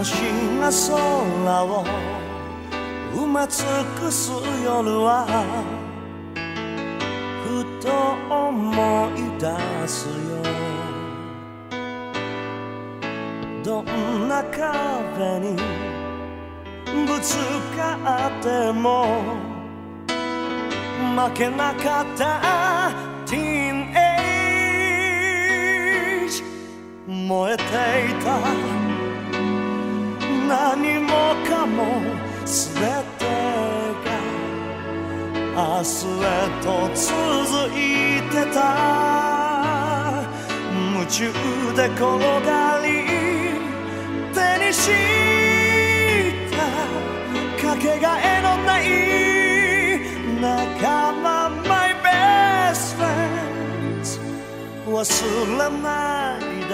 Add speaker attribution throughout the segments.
Speaker 1: 星が空を埋め尽くす夜はふと思い出すよどんな壁にぶつかっても負けなかったティーンエイジ燃えていた。何もかも全てが明日へと続いてた。夢中で転がり手にしたかけがえのない仲間 My best friends 忘れないで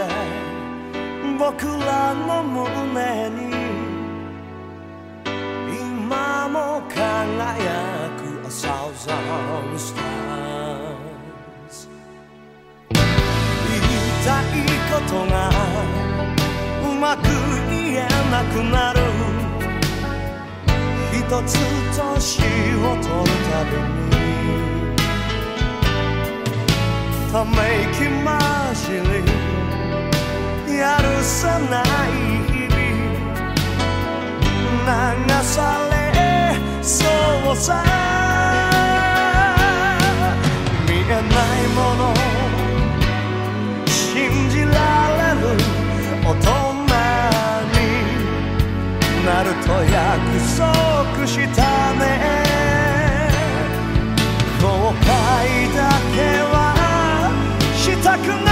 Speaker 1: 僕らの胸に our stars 言いたいことがうまく言えなくなる。一つ年を取るたびにため息混じりやる。さない日々流されそうさなると約束したね。後悔だけはしたくな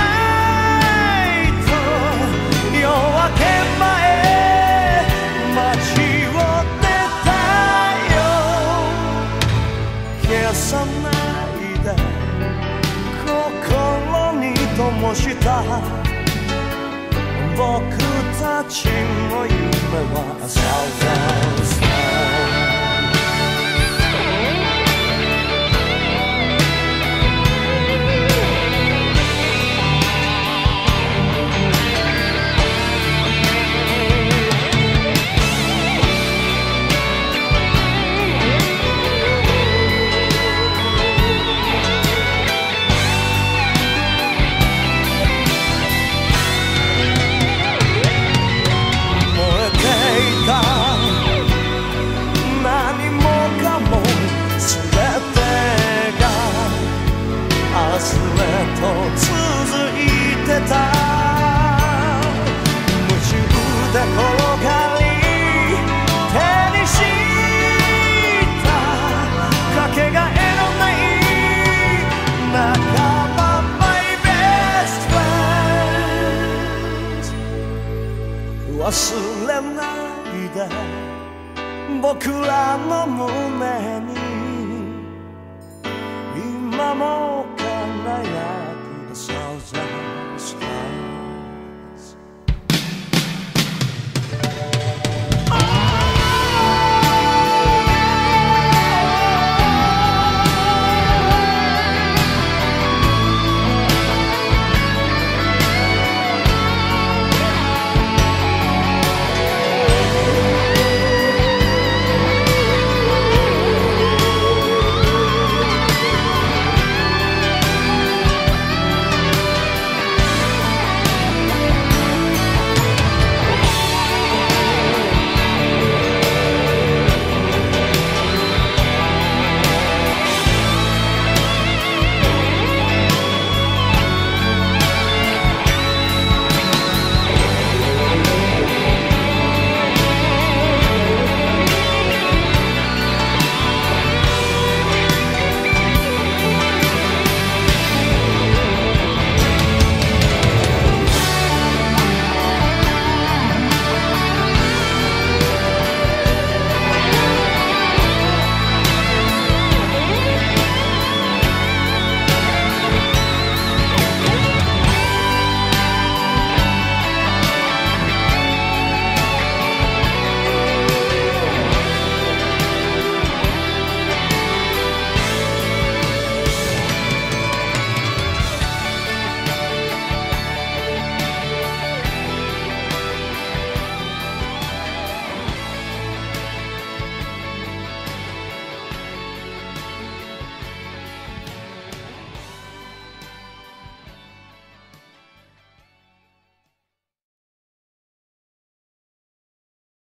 Speaker 1: いと。夜明け前街を出たよ。消さないで。心に灯した。僕たちの夢は朝は忘れないで僕らの胸に